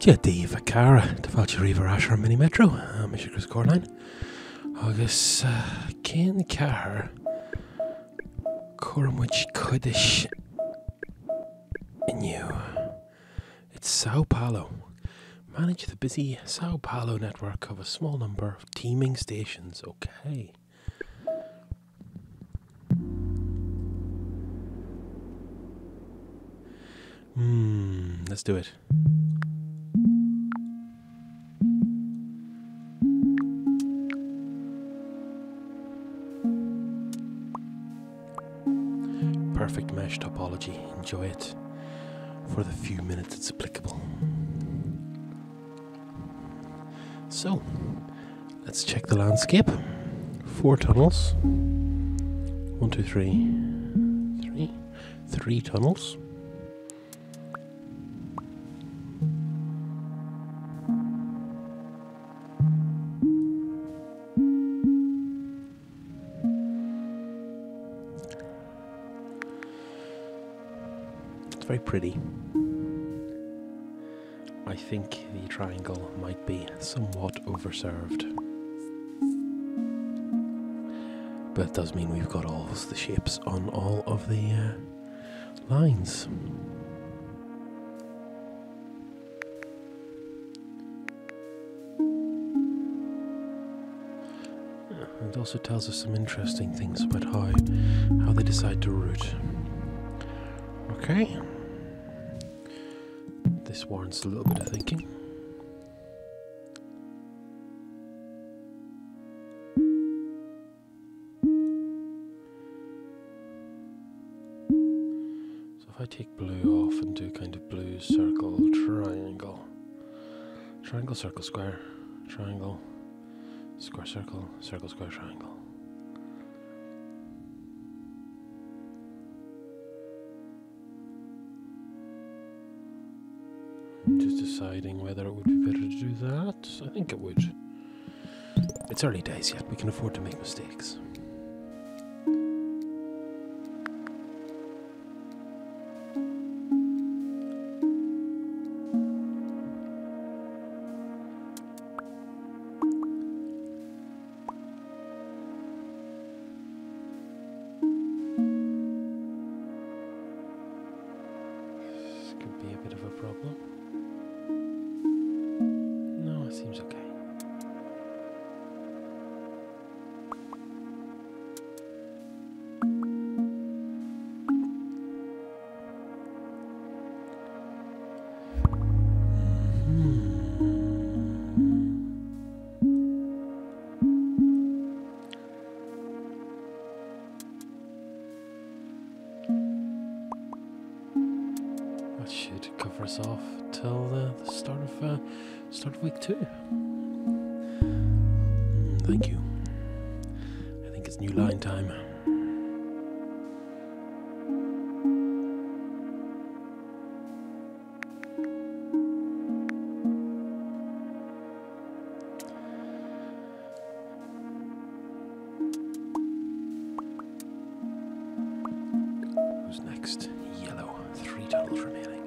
Dia Díomh a cara de fáilte riomh mini metro me sé Chris Coreline agus cén cethir chumuid chuideis inniu. It's Sao Paulo. Manage the busy Sao Paulo network of a small number of teeming stations. Okay. Hmm, let's do it. Perfect mesh topology. Enjoy it for the few minutes it's applicable. So, let's check the landscape. Four tunnels. One, two, three, three, three tunnels. Very pretty. I think the triangle might be somewhat overserved. But it does mean we've got all the shapes on all of the uh, lines. It also tells us some interesting things about how how they decide to route. Okay. This warrants a little bit of thinking. So if I take blue off and do kind of blue circle triangle, triangle circle square, triangle square circle circle square triangle. Deciding whether it would be better to do that. I think it would. It's early days yet. We can afford to make mistakes. Week two. Mm, thank you. I think it's new line time. Who's next? Yellow. Three tunnels remaining.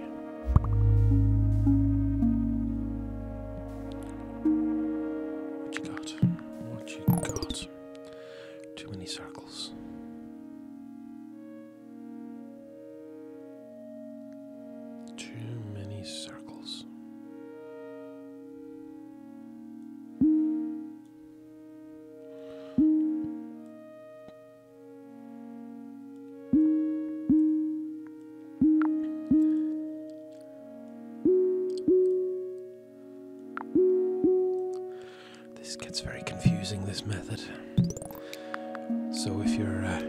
Method. So if you're uh,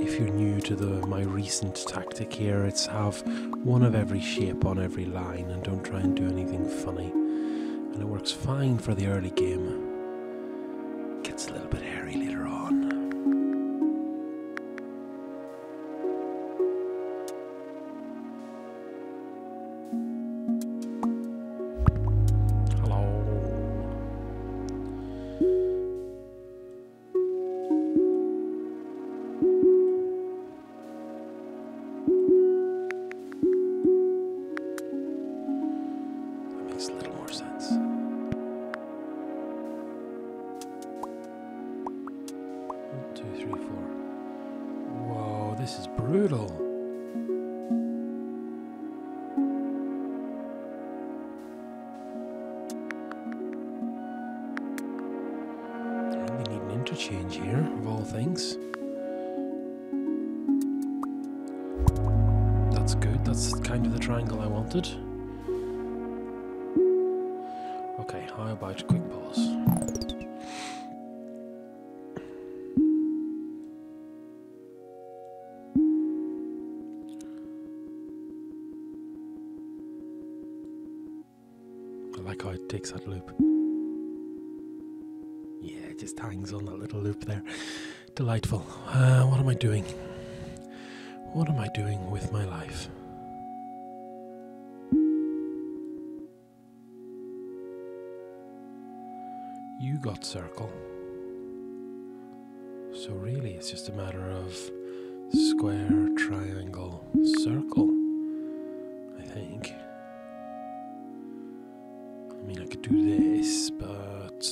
if you're new to the my recent tactic here, it's have one of every shape on every line and don't try and do anything funny. And it works fine for the early game. Change here, of all things. That's good, that's kind of the triangle I wanted. Okay, how about a quick pause? Just hangs on that little loop there. Delightful. Uh, what am I doing? What am I doing with my life? You got circle. So really it's just a matter of square, triangle, circle. I think. I mean, I could do this, but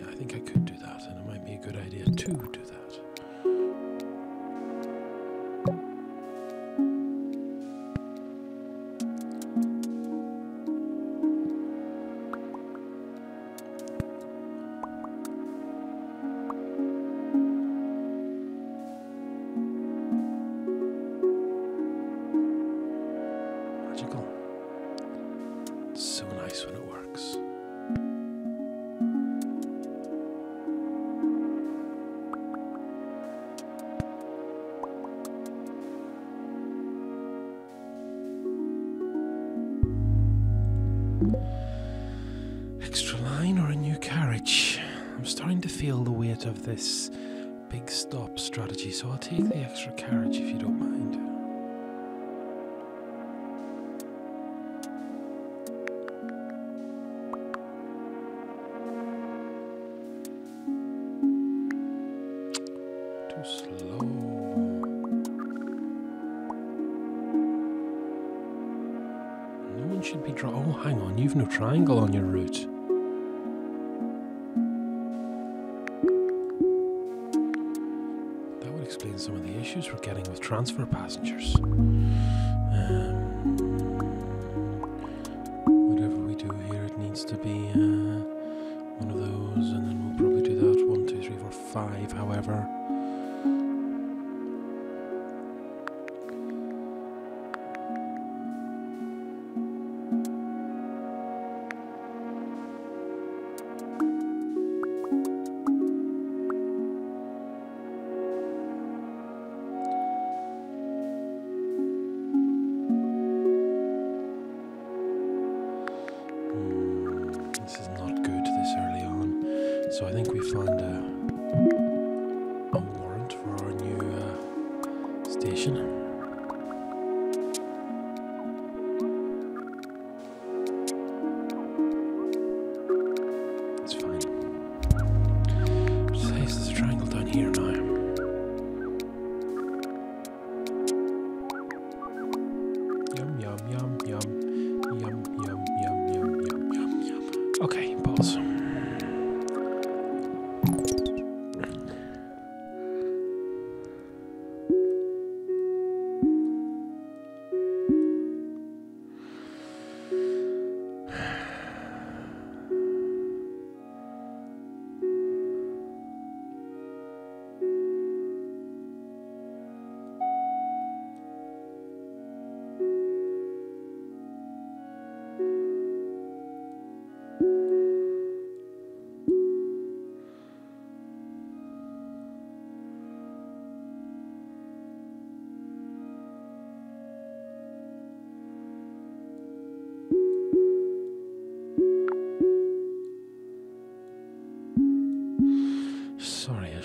I think I could do that, and it might be a good idea to do that. This big stop strategy, so I'll take the extra carriage if you don't mind. Too slow. No one should be draw. Oh, hang on, you've no triangle on your route. Transfer passengers. Um, whatever we do here, it needs to be uh, one of those, and then we'll probably do that. One, two, three, four, five. However. So I think we found a, uh, a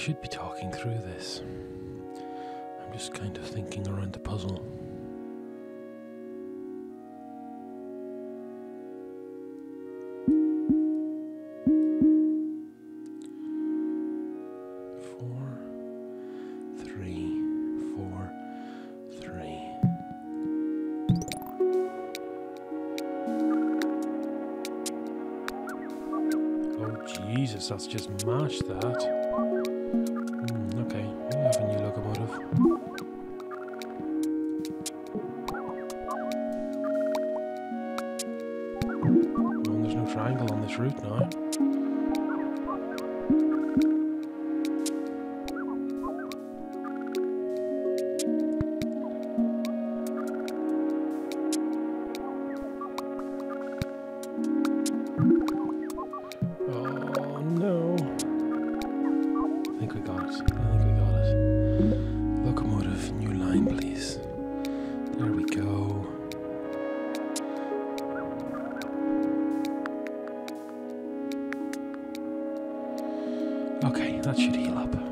should be talking through this. I'm just kind of thinking around the puzzle. Four, three, four, three. Oh Jesus, that's just mashed that. We go. Okay, that should heal up.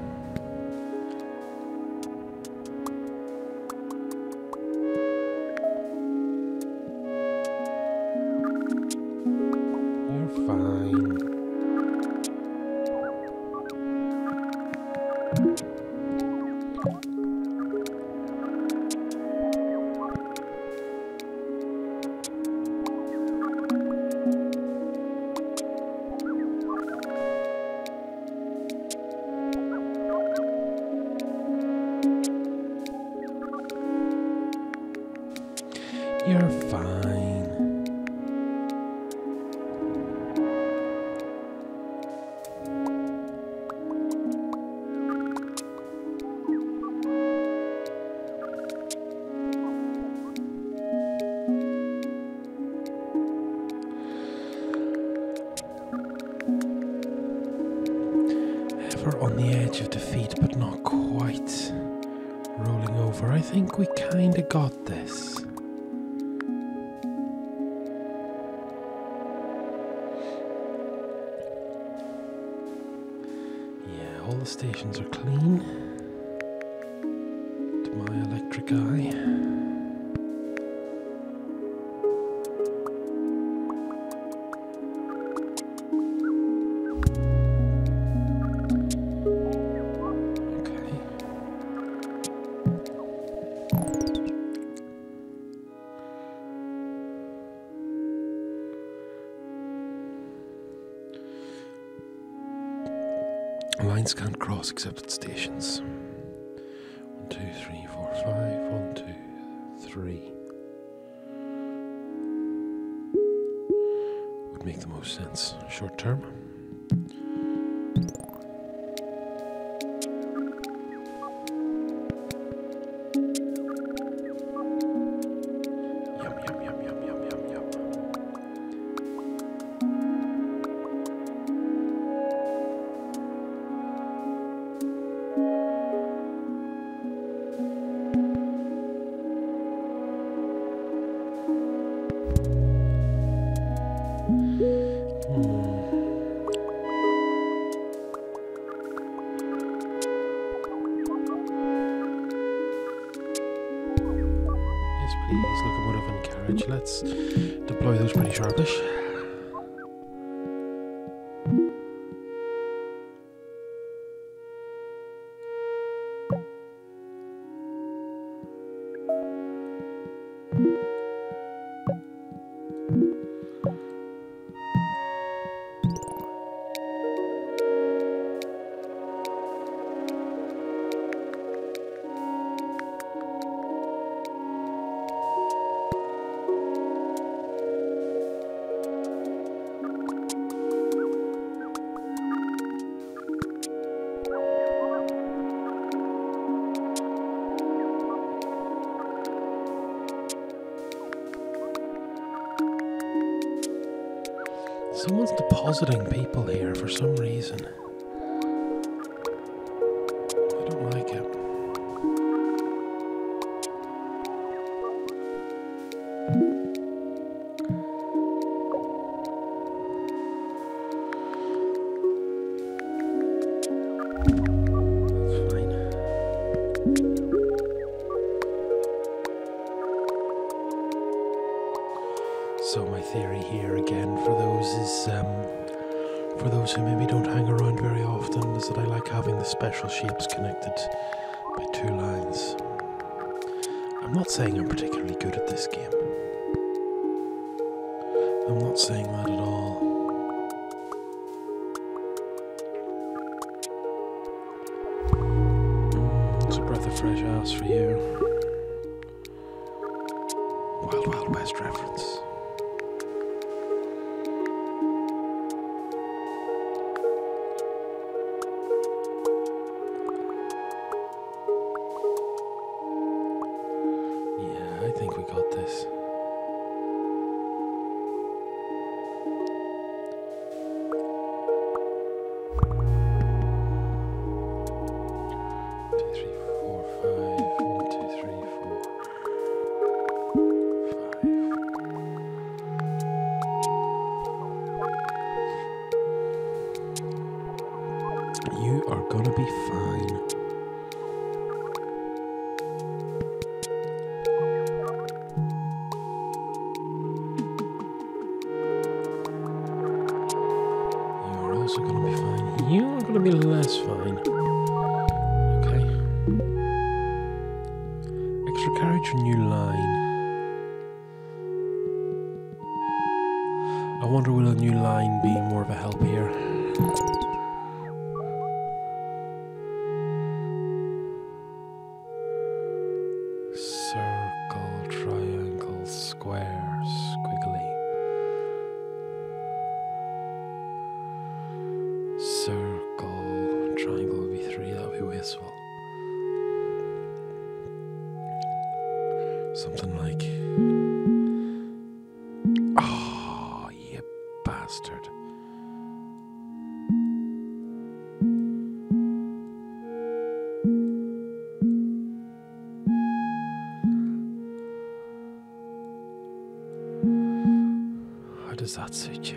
You're fine. Ever on the edge of defeat, but not quite rolling over. I think we kinda got this. Lines can't cross except at stations. One, two, three, four, five. One, two, three. Would make the most sense short term. Someone's depositing people here for some reason. Not saying I'm particularly good at this game. I'm not saying that at all. You're gonna be less fine. Okay. Extra carriage new line? I wonder will a new line be more of a help here? Something like. Oh, you bastard. How does that suit you?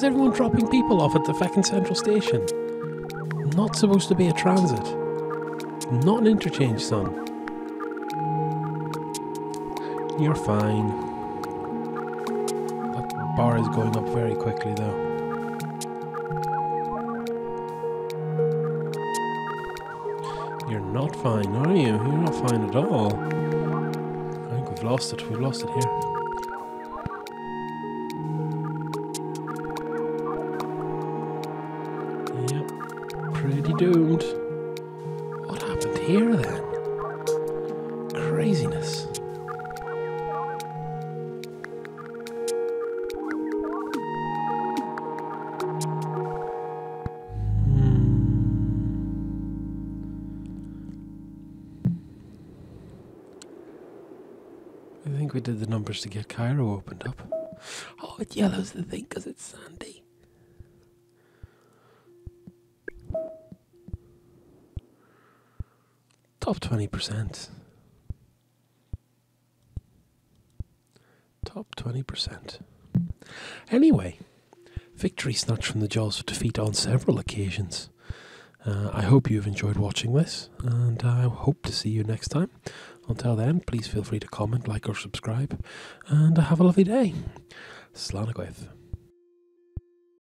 Is everyone dropping people off at the fucking central station? Not supposed to be a transit. Not an interchange, son. You're fine. That bar is going up very quickly, though. You're not fine, are you? You're not fine at all. I think we've lost it. We've lost it here. Doomed. What happened here then? Craziness. Hmm. I think we did the numbers to get Cairo opened up. Oh, it yellows the thing because it's sandy. Top 20%. Top 20%. Anyway, victory snatched from the jaws of defeat on several occasions. Uh, I hope you've enjoyed watching this, and I hope to see you next time. Until then, please feel free to comment, like, or subscribe, and have a lovely day. Slánagwaith.